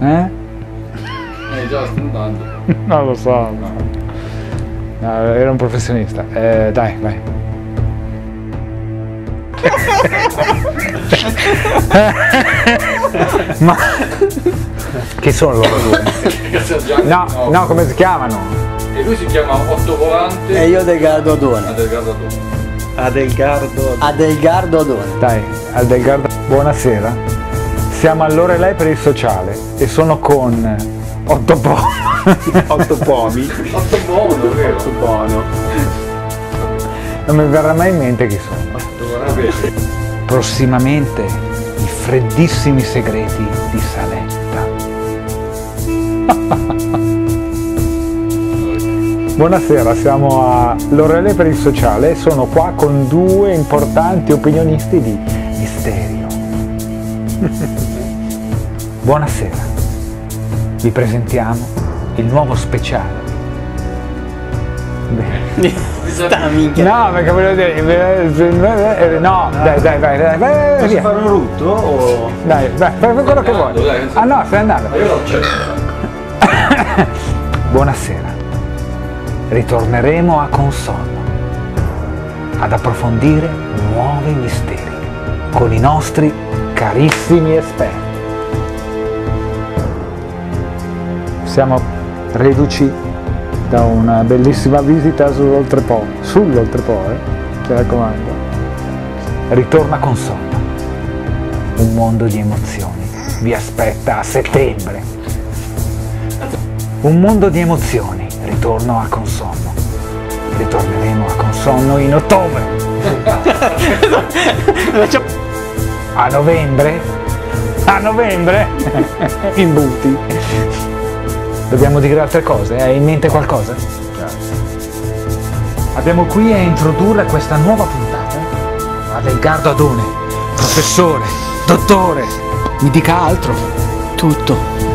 Eh? Eh già, sto andando. Non lo so. no. No, era un professionista. Eh, dai, vai. Ma chi sono loro due? No, no, come si chiamano? E lui si chiama Otto Volante E io Delgardo Odone. Adelgardo Adone. Adelgardo. Adelgardo Odone. Dai, Aldelgardo, buonasera. Siamo all'ora lei per il sociale e sono con otto po'. Otto pomi. Otto Buono, vero? Otto buono. Non mi verrà mai in mente chi sono. Vabbè. Prossimamente i freddissimi segreti di Saletta. Buonasera, siamo a Lorele per il sociale e sono qua con due importanti opinionisti di misterio. Buonasera, vi presentiamo il nuovo speciale. Sta minchia. No, perché volevo dire. eh, No, dai, dai, vai, dai, vai, Posso fare un rutto? O... Dai, vai, fai quello che vuoi. Ah no, stai andando. Ma io non c'è. Buonasera. Ritorneremo a Consonno ad approfondire nuovi misteri con i nostri carissimi esperti. Siamo reduci da una bellissima visita sull'Oltrepo, sull'Oltrepo, eh? mi raccomando. Ritorna con sonno. Un mondo di emozioni vi aspetta a settembre. Un mondo di emozioni. Ritorno a Consonno. Ritorneremo a Consonno in ottobre. A novembre? A novembre? In buti. Dobbiamo dire altre cose? Hai in mente qualcosa? Abbiamo qui a introdurre questa nuova puntata Adelgardo Adone, professore, dottore, mi dica altro. Tutto.